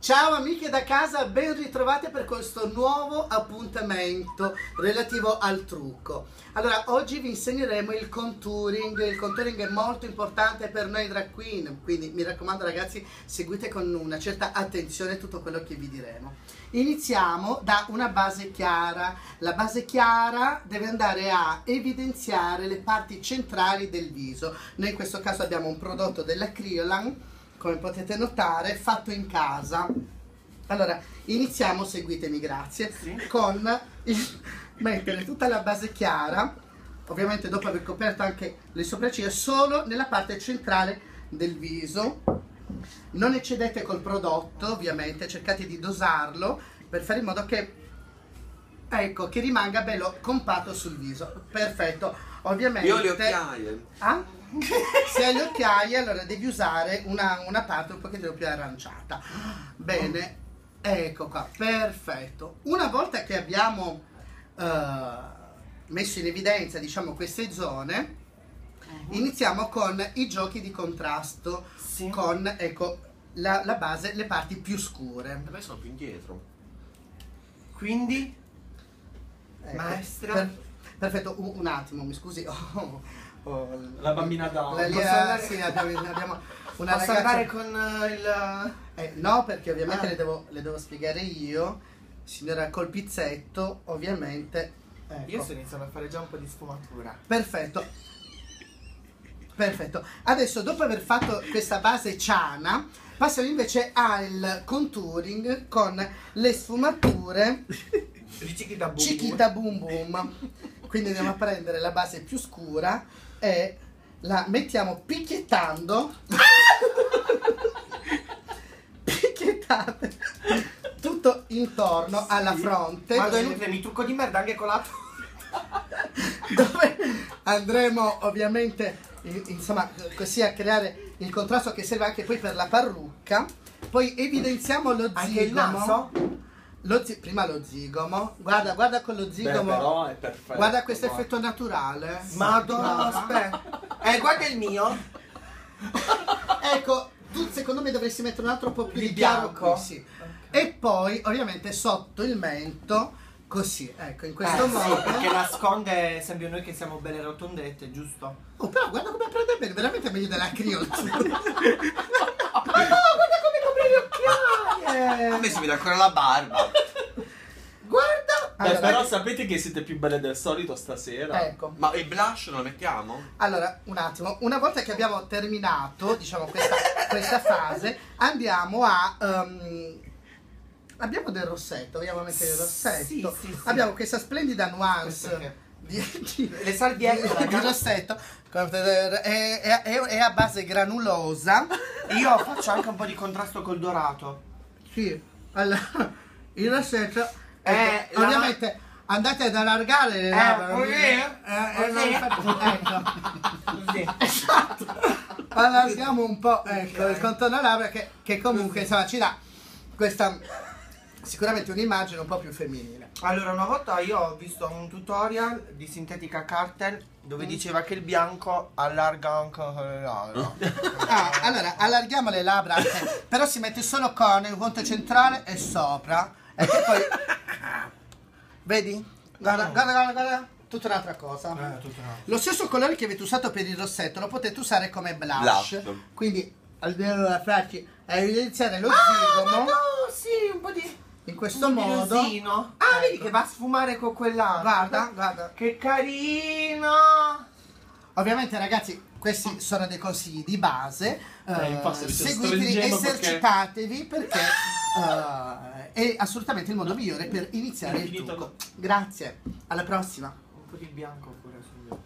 Ciao amiche da casa, ben ritrovate per questo nuovo appuntamento relativo al trucco. Allora, oggi vi insegneremo il contouring, il contouring è molto importante per noi drag queen, quindi mi raccomando ragazzi, seguite con una certa attenzione tutto quello che vi diremo. Iniziamo da una base chiara, la base chiara deve andare a evidenziare le parti centrali del viso. Noi in questo caso abbiamo un prodotto della Criolan come potete notare, fatto in casa. Allora, iniziamo, seguitemi, grazie, sì. con il, mettere tutta la base chiara, ovviamente dopo aver coperto anche le sopracciglia, solo nella parte centrale del viso. Non eccedete col prodotto, ovviamente, cercate di dosarlo per fare in modo che, ecco, che rimanga bello compatto sul viso. Perfetto, ovviamente... Io ho le occhiaie. Ah? se hai le occhiaie allora devi usare una, una parte un pochettino più aranciata bene ecco qua perfetto una volta che abbiamo uh, messo in evidenza diciamo queste zone uh-huh. iniziamo con i giochi di contrasto sì. con ecco la, la, base le parti più scure a me sono più indietro quindi ecco, maestra per, perfetto un, un, attimo mi scusi oh, Oh, la bambina down. La, la, sì, abbiamo, abbiamo una Posso ragazza... andare con uh, il... Eh, no, perché ovviamente ah. le, devo, le, devo, spiegare io. Signora col pizzetto, ovviamente. Ecco. Io sto iniziando a fare già un po' di sfumatura. Perfetto. Perfetto. Adesso, dopo aver fatto questa base ciana, passiamo invece al contouring con le sfumature. Chiquita boom, Chiquita boom boom. Quindi andiamo a prendere la base più scura e la mettiamo picchiettando. Picchiettate tutto intorno alla fronte. Ma è inutile mi trucco di merda anche colato dove andremo ovviamente insomma così a creare il contrasto che serve anche poi per la parrucca. Poi evidenziamo lo zigomo lo zi- prima lo zigomo, guarda, guarda con lo zigomo. Beh, perfetto, guarda questo guarda. effetto naturale. Madonna, aspetta. Eh, guarda il mio. ecco, tu secondo me dovresti mettere un altro po' più di bianco. Qui, sì. okay. E poi, ovviamente, sotto il mento, così, ecco, in questo eh, modo. Sì, perché nasconde sempre noi che siamo belle rotondette, giusto? Oh, però guarda come prende bene, veramente meglio della Criol. oh, guarda come copre gli A me si vede ancora la barba. Guarda! Beh, allora, però sapete che siete più belle del solito stasera. Ecco. Ma il blush non lo mettiamo? Allora, un attimo. Una volta che abbiamo terminato, diciamo, questa, questa fase, andiamo a... Um, abbiamo del rossetto, vogliamo mettere il rossetto. Sì, sì, sì. Abbiamo questa splendida nuance. Di, di, le salviette di, rossetto è, è, è, a base granulosa io faccio anche un po' di contrasto col dorato sì allora, il rossetto eh, ovviamente la... andate ad allargare le eh, labbra così? eh, eh, ecco. Così. Esatto. Allarghiamo un po' ecco il contorno labbra che, che comunque insomma ci dà questa sicuramente un'immagine un po' più femminile. Allora, una volta io ho visto un tutorial di Sintetica Cartel dove mm. diceva che il bianco allarga anche le labbra. ah, allora, allarghiamo le labbra, anche, però si mette solo con il punto centrale e sopra. E poi... Vedi? Guarda, guarda, guarda, guarda. Tutta un'altra cosa. Eh, tutta Lo stesso colore che avete usato per il rossetto lo potete usare come blush. blush. Quindi, almeno la faccia a evidenziare lo ah, zigomo. No, sì, un po' di in questo un modo. rosino. ah ecco. vedi che va a sfumare con quell'altro. Guarda guarda. Che carino. Ovviamente ragazzi questi sono dei consigli di base. Eh, uh, seguiteli esercitatevi perché, perché uh, è assolutamente il modo migliore per iniziare il trucco. Grazie. Alla prossima. Un po' di bianco pure sul